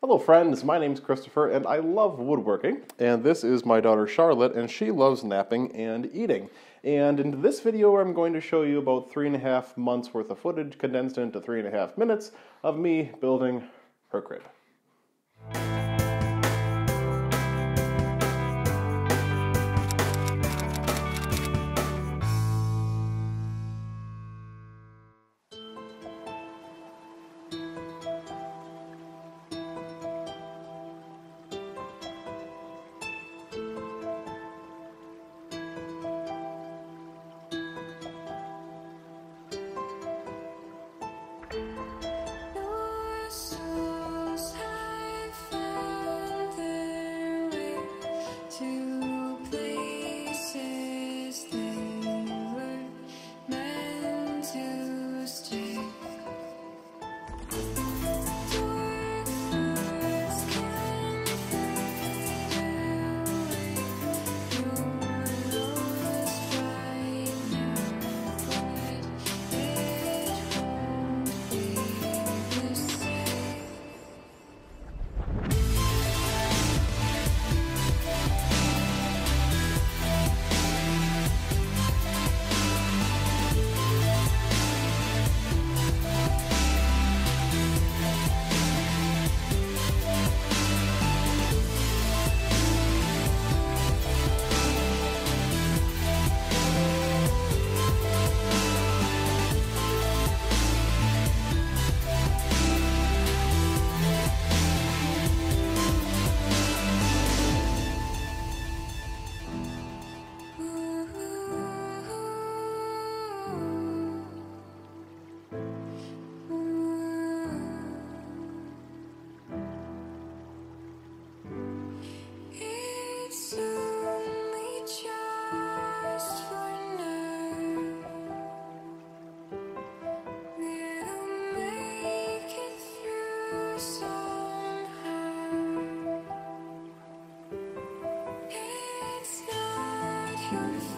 Hello, friends. My name's Kristopher, and I love woodworking. And this is my daughter Charlotte, and she loves napping and eating. And in this video, I'm going to show you about three and a half months worth of footage condensed into three and a half minutes of me building her crib. Not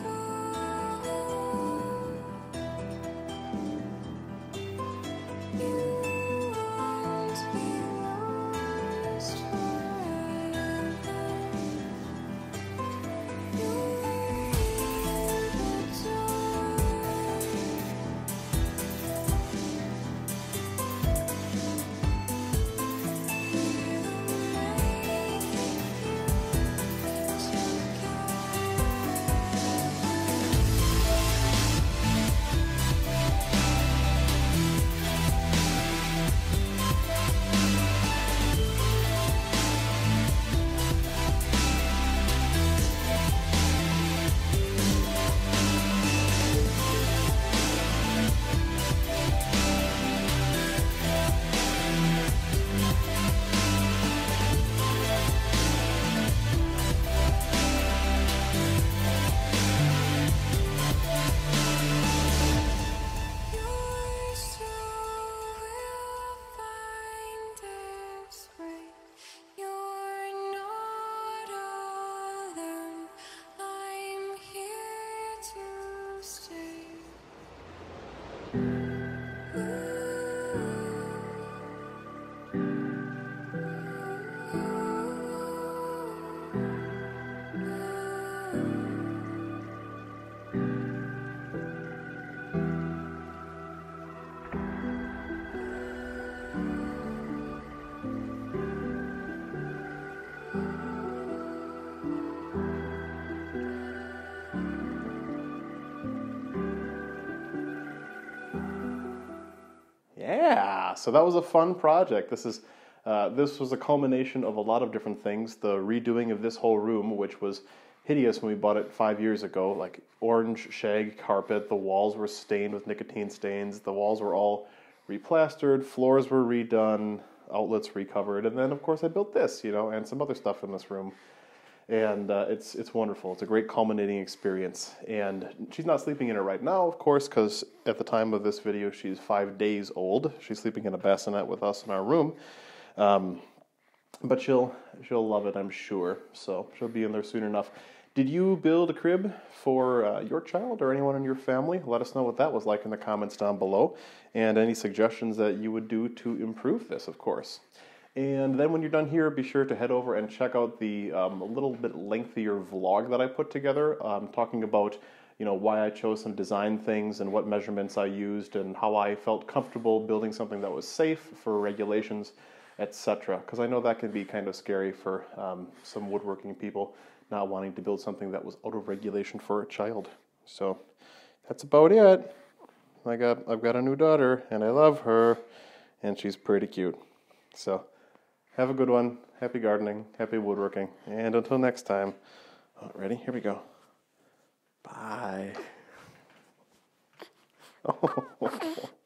嗯 Yeah, so that was a fun project. This is uh, this was a culmination of a lot of different things. The redoing of this whole room, which was hideous when we bought it five years ago, like orange shag carpet. The walls were stained with nicotine stains. The walls were all replastered. Floors were redone. Outlets recovered, and then of course I built this, you know, and some other stuff in this room. And uh, it's it's wonderful. It's a great culminating experience. And she's not sleeping in it right now, of course, because at the time of this video, she's five days old. She's sleeping in a bassinet with us in our room. Um, but she'll she'll love it, I'm sure. So she'll be in there soon enough. Did you build a crib for uh, your child or anyone in your family? Let us know what that was like in the comments down below, and any suggestions that you would do to improve this, of course. And then when you're done here, be sure to head over and check out the um, a little bit lengthier vlog that I put together, um, talking about you know why I chose some design things and what measurements I used and how I felt comfortable building something that was safe for regulations, etc. Because I know that can be kind of scary for um, some woodworking people not wanting to build something that was out of regulation for a child. So that's about it. I got I've got a new daughter and I love her, and she's pretty cute. So. Have a good one. Happy gardening. Happy woodworking. And until next time. Oh, ready? Here we go. Bye. Oh.